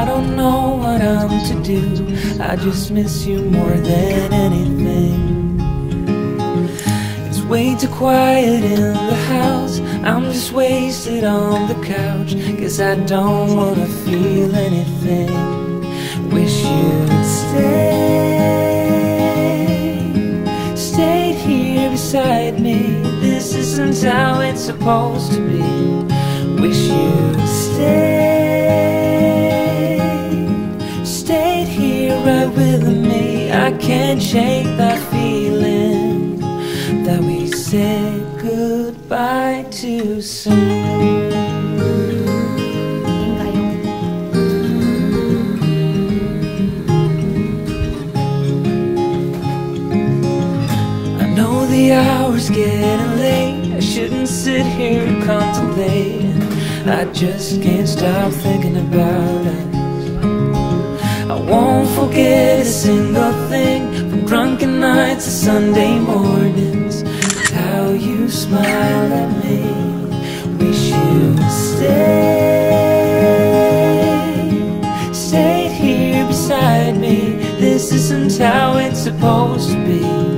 I don't know what I'm to do. I just miss you more than anything. It's way too quiet in the house. I'm just wasted on the couch. Cause I don't wanna feel anything. Wish you'd stay. Stayed here beside me. This isn't how it's supposed to be. Wish you'd stay. Stayed here right with me. I can't shake that feeling that we said goodbye too soon. I know the hour's getting late. I shouldn't sit here contemplating. I just can't stop thinking about it. I won't forget a single thing from drunken nights to Sunday mornings. How you smile at me. Wish you'd stay. Stayed here beside me. This isn't how it's supposed to be.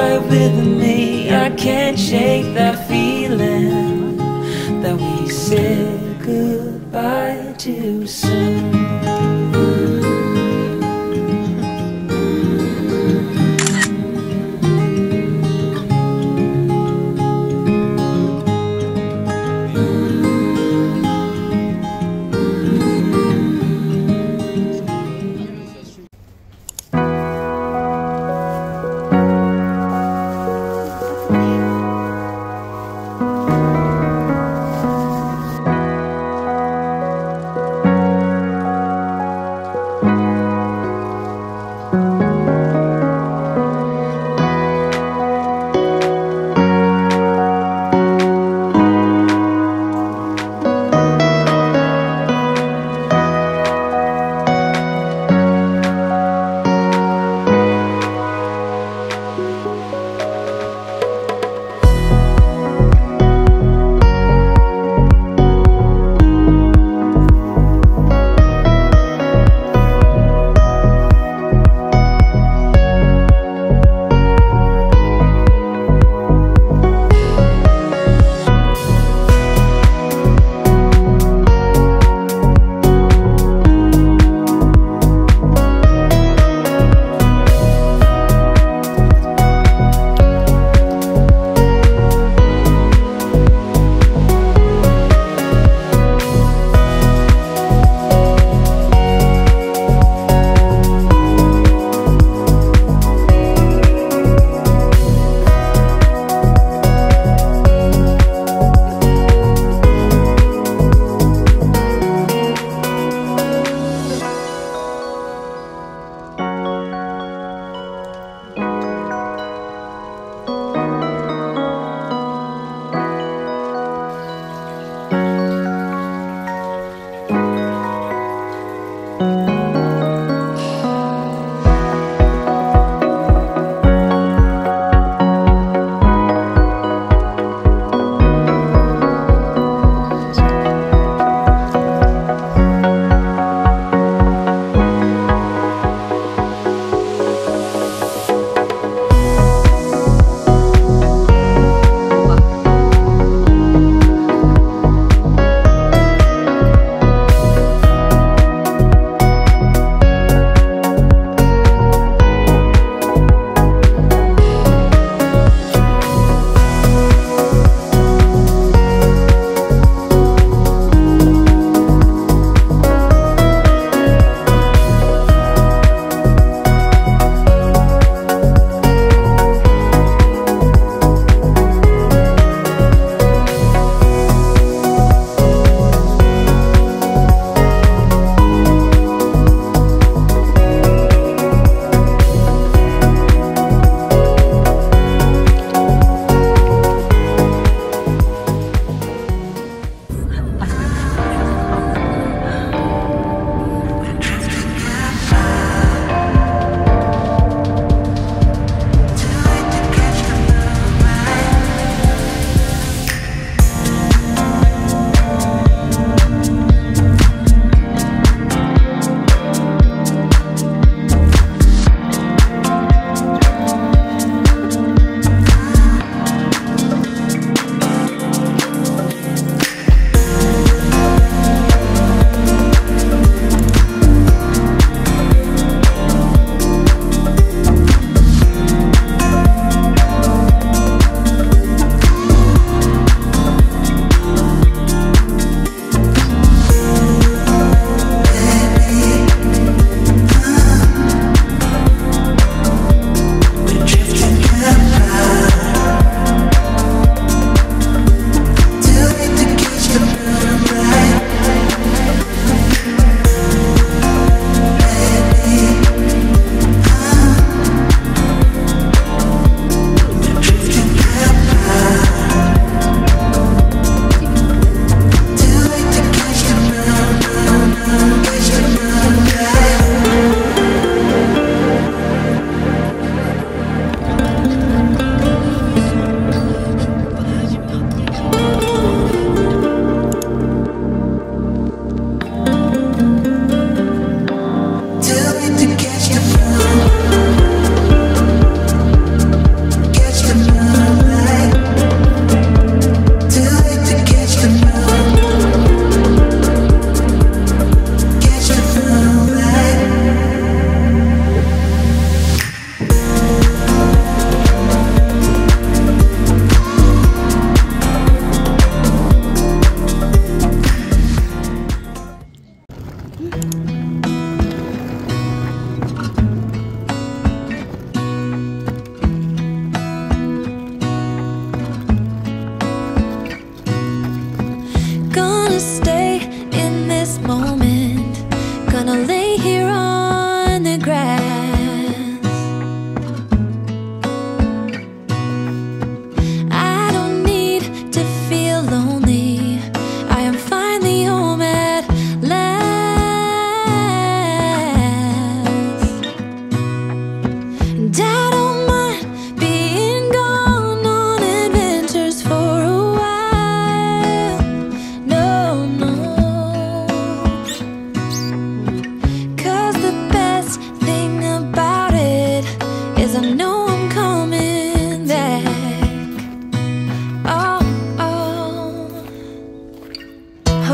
Right with me. I can't shake that feeling that we said goodbye too soon.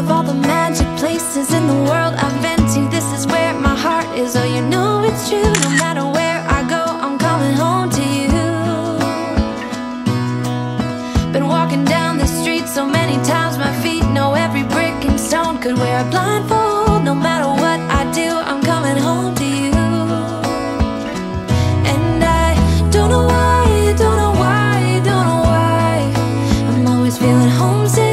of all the magic places in the world I've been to. This is where my heart is, oh you know it's true. No matter where I go, I'm coming home to you. Been walking down the street so many times My feet know every brick and stone. Could wear a blindfold, no matter what I do I'm coming home to you. And I don't know why, don't know why, don't know why. I'm always feeling homesick.